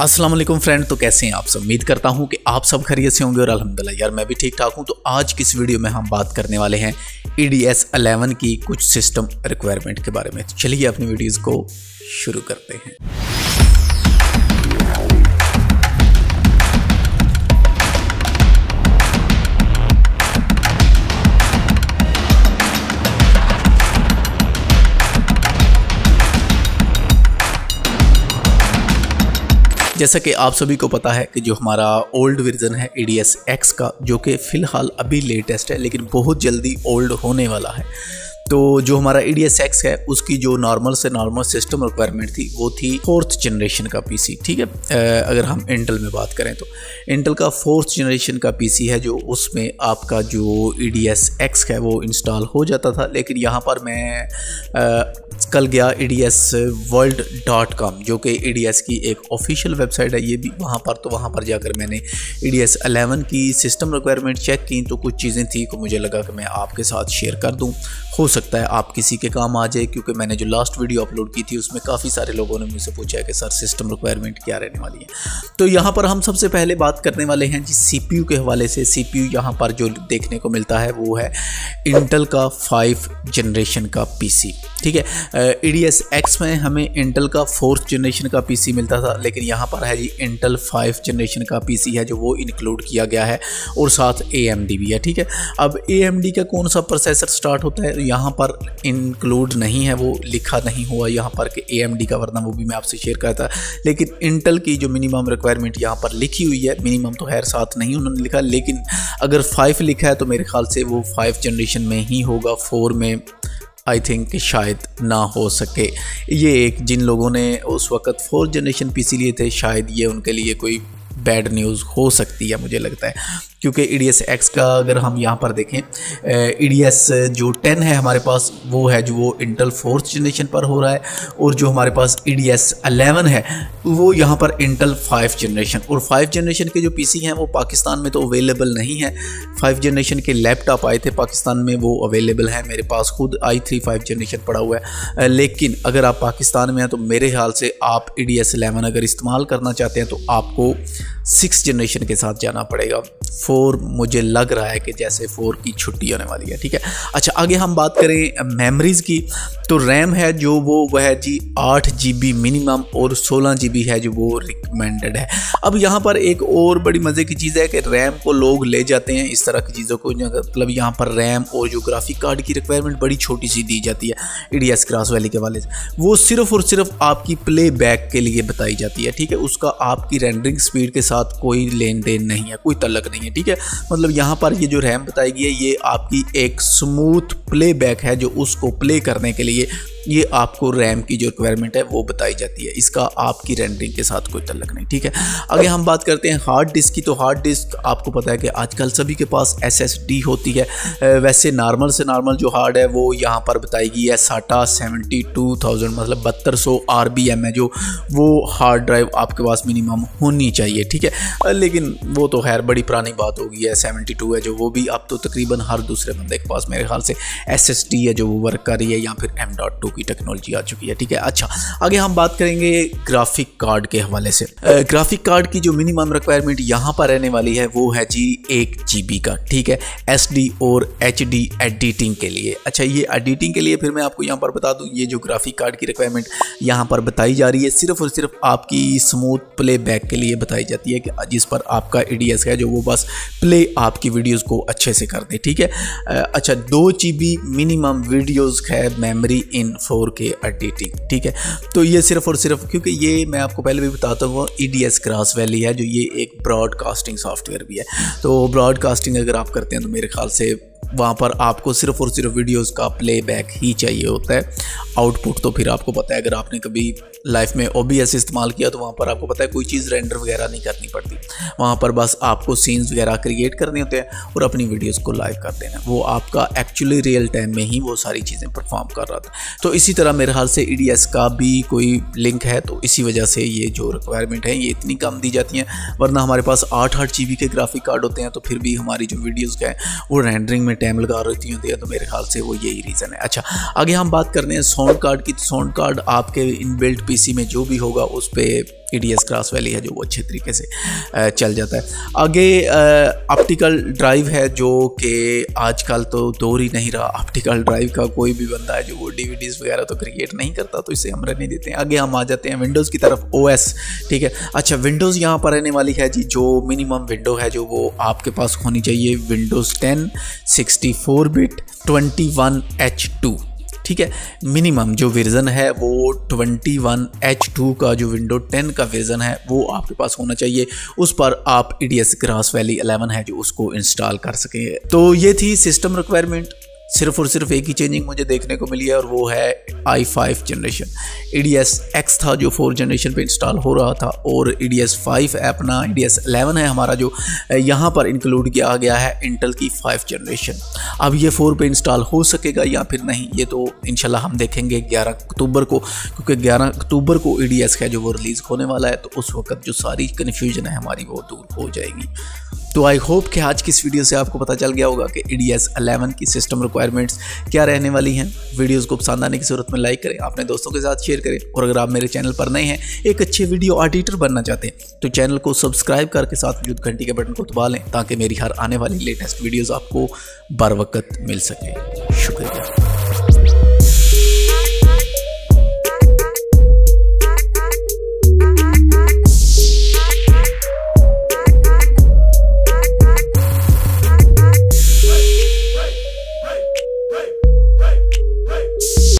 अस्सलाम वालेकुम फ्रेंड तो कैसे हैं आप सब? उम्मीद करता हूँ कि आप सब खरीय से होंगे और अल्हम्दुलिल्लाह। यार, मैं भी ठीक ठाक हूँ। तो आज की इस वीडियो में हम बात करने वाले हैं ई डी एस अलेवन की कुछ सिस्टम रिक्वायरमेंट के बारे में। चलिए अपनी वीडियोज़ को शुरू करते हैं। जैसा कि आप सभी को पता है कि जो हमारा ओल्ड वर्जन है ई डी एक्स का, जो कि फ़िलहाल अभी लेटेस्ट है, लेकिन बहुत जल्दी ओल्ड होने वाला है। तो जो हमारा ई डी एक्स है, उसकी जो नॉर्मल से नॉर्मल सिस्टम रिक्वायरमेंट थी, वो थी फोर्थ जनरेशन का पीसी ठीक है? अगर हम इंटल में बात करें तो। इंटल का फोर्थ जनरेशन का पीसी है, जो उसमें आपका जो ई डी एक्स है, वो इंस्टॉल हो जाता था, लेकिन यहाँ पर मैं कल गया E D S world dot com जो कि ई डी एस की एक ऑफिशियल वेबसाइट है, ये भी वहाँ पर तो वहाँ पर जाकर मैंने ई डी एस अलेवन की सिस्टम रिक्वायरमेंट चेक की तो कुछ चीज़ें थी को मुझे लगा कि मैं आपके साथ शेयर कर दूँ। हो सकता है आप किसी के काम आ जाए, क्योंकि मैंने जो लास्ट वीडियो अपलोड की थी, उसमें काफ़ी सारे लोगों ने मुझसे पूछा है कि, सर सिस्टम रिक्वायरमेंट क्या रहने वाली है? तो यहाँ पर हम सबसे पहले बात करने वाले हैं जी सी पी यू के हवाले से। सी पी यू यहाँ पर जो देखने को मिलता है, वो है इंटल का फाइव जनरेशन का पी सी ठीक है? ई डी एस एक्स में हमें इंटल का फोर्थ जनरेशन का पीसी मिलता था, लेकिन यहाँ पर है जी इंटल फाइव जनरेशन का पीसी है जो वो इंक्लूड किया गया है, और साथ ए एम डी भी है, ठीक है? अब ए एम डी का कौन सा प्रोसेसर स्टार्ट होता है? यहाँ पर इंक्लूड नहीं है, वो लिखा नहीं हुआ यहाँ पर कि ए एम डी का, वरना वो भी मैं आपसे शेयर करता। लेकिन इंटल की जो मिनिमम रिक्वायरमेंट यहाँ पर लिखी हुई है मिनिमम तो खैर साथ नहीं उन्होंने लिखा, लेकिन अगर फाइव लिखा है तो मेरे ख्याल से वो फाइव जनरेशन में ही होगा फोर में आई थिंक शायद ना हो सके। ये एक जिन लोगों ने उस वक्त फोर्थ जनरेशन पीसी लिए थे, शायद ये उनके लिए कोई बैड न्यूज़ हो सकती है, मुझे लगता है। क्योंकि ई डी एस एक्स का अगर हम यहाँ पर देखें ई डी एस जो टेन है हमारे पास, वो है जो वो इंटल फोर्थ जनरेशन पर हो रहा है और जो हमारे पास ई डी एस अलेवन है, वो यहाँ पर इंटल फाइव जनरेशन और फाइव जनरेशन के जो पी सी हैं, वो पाकिस्तान में तो अवेलेबल नहीं है। फाइव जनरेशन के लैपटॉप आए थे पाकिस्तान में, वो अवेलेबल है। मेरे पास खुद आई थ्री फाइव जनरेशन पड़ा हुआ है। लेकिन अगर आप पाकिस्तान में हैं तो मेरे ख्याल से आप ई डी एस अलेवन अगर इस्तेमाल करना चाहते हैं तो आपको सिक्स जनरेशन के साथ जाना पड़ेगा। फोर मुझे लग रहा है कि जैसे फोर की छुट्टी होने वाली है, ठीक है? अच्छा आगे हम बात करें मेमोरीज़ की। तो रैम है जो वो, वह है जी आठ जी बी मिनिमम और सोलह जी बी है जो वो रिकमेंडेड है। अब यहाँ पर एक और बड़ी मज़े की चीज़ है कि रैम को लोग ले जाते हैं, इस तरह की चीज़ों को मतलब यहाँ पर रैम और जो ग्राफिक कार्ड की रिक्वायरमेंट बड़ी छोटी सी दी जाती है E D S cross valley के वाले वो सिर्फ़ और सिर्फ़ आपकी प्ले के लिए बताई जाती है, ठीक है? उसका आपकी रेंडरिंग स्पीड के साथ कोई लेन देन नहीं है, कोई तलक नहीं है, ठीक है? मतलब यहाँ पर ये जो रैम बताई गई है, ये आपकी एक स्मूथ प्लेबैक है जो उसको प्ले करने के लिए ये आपको रैम की जो रिक्वायरमेंट है, वो बताई जाती है। इसका आपकी रेंडरिंग के साथ कोई तल्लक नहीं, ठीक है? आगे हम बात करते हैं हार्ड डिस्क की। तो हार्ड डिस्क आपको पता है कि आजकल सभी के पास एसएसटी होती है। वैसे नॉर्मल से नॉर्मल जो हार्ड है, वो यहाँ पर बताई गई है साटा सेवेंटी टू थाउज़ेंड मतलब बहत्तर सौ आर बी एम है जो, वो हार्ड ड्राइव आपके पास मिनिमम होनी चाहिए, ठीक है? लेकिन वो तो खैर बड़ी पुरानी बात हो गई है सेवेंटी टू है जो, वो भी अब तो तकरीबन हर दूसरे बंदे के पास मेरे ख्याल से एस है जो वो वर्क कर रही है या फिर एम डॉट टू की टेक्नोलॉजी आ चुकी है, ठीक है? अच्छा आगे हम बात करेंगे ग्राफिक कार्ड के हवाले से। ग्राफिक कार्ड की जो मिनिमम रिक्वायरमेंट यहाँ पर रहने वाली है, वो है जी एक जी का, ठीक है? एसडी और एचडी एडिटिंग के लिए। अच्छा ये एडिटिंग के लिए फिर मैं आपको यहाँ पर बता दूँ, ये जो ग्राफिक कार्ड की रिक्वायरमेंट यहाँ पर बताई जा रही है, सिर्फ़ और सिर्फ़ आपकी स्मूथ प्ले के लिए बताई जाती है कि जिस पर आपका ई है, जो वो बस प्ले आपकी वीडियोज़ को अच्छे से कर दे, ठीक है? अच्छा दो जी मिनिमम वीडियोज़ है memory in four K editing ठीक है? तो ये सिर्फ़ और सिर्फ़, क्योंकि ये मैं आपको पहले भी बताता हूँ E D S cross valley है, जो ये एक ब्रॉडकास्टिंग सॉफ्टवेयर भी है। तो ब्रॉडकास्टिंग अगर आप करते हैं तो मेरे ख्याल से वहाँ पर आपको सिर्फ़ और सिर्फ़ वीडियोस का प्लेबैक ही चाहिए होता है। आउटपुट तो फिर आपको पता है, अगर आपने कभी लाइफ में ओबीएस इस्तेमाल किया तो वहाँ पर आपको पता है कोई चीज़ रेंडर वगैरह नहीं करनी पड़ती। वहाँ पर बस आपको सीन्स वगैरह क्रिएट करने होते हैं और अपनी वीडियोज़ को लाइव कर देना वो आपका एक्चुअली रियल टाइम में ही वो सारी चीज़ें परफॉर्म कर रहा था। तो इसी तरह मेरे हाल से ई e का भी कोई लिंक है तो इसी वजह से ये जो रिक्वायरमेंट है, ये इतनी कम दी जाती हैं। वरना हमारे पास आठ आठ जी के ग्राफिक कार्ड होते हैं तो फिर भी हमारी जो वीडियोज़ है, वो रेंडरिंग में टाइम लगा रहती होती है तो मेरे ख्याल से वो यही रीज़न है। अच्छा आगे हम बात करते हैं साउंड कार्ड की। तो साउंड कार्ड आपके इन बिल्ट पीसी में जो भी होगा, उस पर E D S cross valley है, जो वो अच्छे तरीके से चल जाता है। आगे ऑप्टिकल ड्राइव है, जो कि आजकल तो दौर ही नहीं रहा। ऑप्टिकल ड्राइव का कोई भी बंदा है, जो वो डी वगैरह तो क्रिएट नहीं करता तो इसे हम रहने देते हैं। आगे हम आ जाते हैं विंडोज़ की तरफ़ ओएस ठीक है? अच्छा विंडोज़ यहाँ पर रहने वाली है जी, जो मिनिमम विंडो है, जो वो आपके पास होनी चाहिए Windows ten sixty four bit twenty one H two ठीक है? मिनिमम जो वर्ज़न है, वो 21 H2 का, जो विंडो 10 का वर्ज़न है, वो आपके पास होना चाहिए। उस पर आप E D S grass valley 11 है, जो उसको इंस्टॉल कर सकें। तो ये थी सिस्टम रिक्वायरमेंट सिर्फ़ और सिर्फ़ एक ही चेंजिंग मुझे देखने को मिली है और वो है I five generation E D S X था जो फोर जनरेशन पे इंस्टॉल हो रहा था और ई डी एस फाइव अपना ई डी एस एलेवन है हमारा जो, यहाँ पर इंक्लूड किया गया है इंटल की फाइव जनरेशन अब ये फोर पे इंस्टॉल हो सकेगा या फिर नहीं, ये तो इनशाला हम देखेंगे ग्यारह अक्टूबर को, क्योंकि ग्यारह अक्टूबर को ई डी एस है जो वो रिलीज़ होने वाला है तो उस वक्त जो सारी कन्फ्यूज़न है हमारी वो दूर हो जाएगी. तो आई होप कि आज की इस वीडियो से आपको पता चल गया होगा कि ई डी एस अलेवन की सिस्टम रिक्वायरमेंट्स क्या रहने वाली हैं। वीडियोज़ को पसंद आने की सूरत में लाइक करें, अपने दोस्तों के साथ शेयर करें। और अगर आप मेरे चैनल पर नए हैं, एक अच्छे वीडियो ऑडिटर बनना चाहते हैं तो चैनल को सब्सक्राइब करके साथ मौजूद घंटी के बटन को दबा लें ताकि मेरी हर आने वाली लेटेस्ट वीडियोज़ आपको बर वक्त मिल सके। शुक्रिया।